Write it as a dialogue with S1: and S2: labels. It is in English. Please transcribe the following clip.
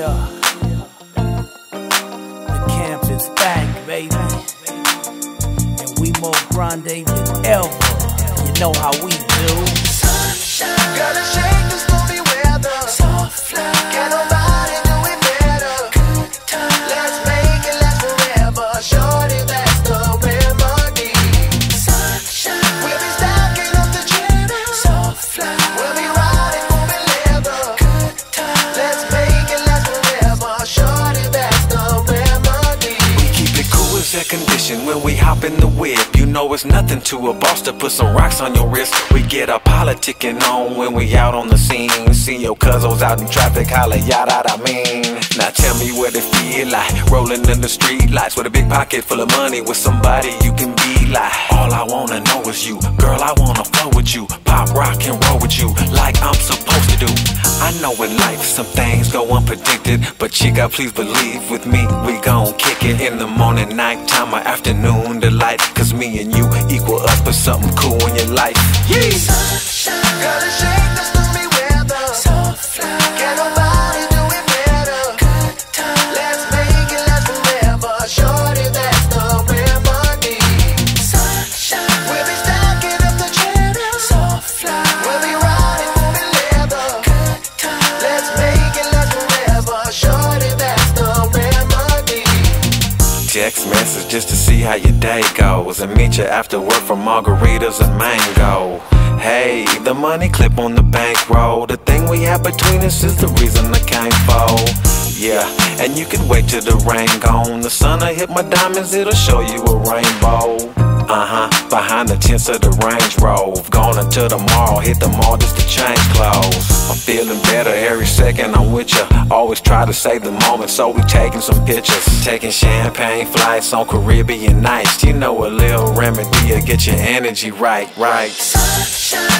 S1: Yeah. The camp is back, baby. And we more grande than ever. You know how we do.
S2: Gotta shake
S3: when we hop in the whip. You know it's nothing to a boss to put some rocks on your wrist. We get our politicking on when we out on the scene. See your cousins out in traffic, holla yada I mean. Now tell me what it feel like rolling in the street lights with a big pocket full of money with somebody you can be like. All I wanna know is you, girl. I wanna flow with you, pop rock and roll with you like I'm. I know in life some things go unpredicted, but chica, please believe with me, we gon' kick it in the morning, nighttime, or afternoon delight. Cause me and you equal up for something cool in your life.
S2: Gotta shake
S3: Text message just to see how your day goes and meet you after work for margaritas and mango. Hey, the money clip on the bankroll. The thing we have between us is the reason I for. Yeah, and you can wait till the rain gone. The sun'll hit my diamonds, it'll show you a rainbow. Uh huh, behind the tents of the Range Rover. Gone until the mall, hit the mall just to change clothes. I'm feeling better every second I'm with ya. Always try to save the moment, so we taking some pictures. Taking champagne flights on Caribbean nights. You know a little remedy will get your energy right, right.
S2: Stormy